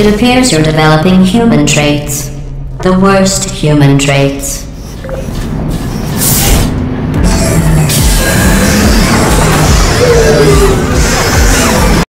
It appears you're developing human traits. The worst human traits.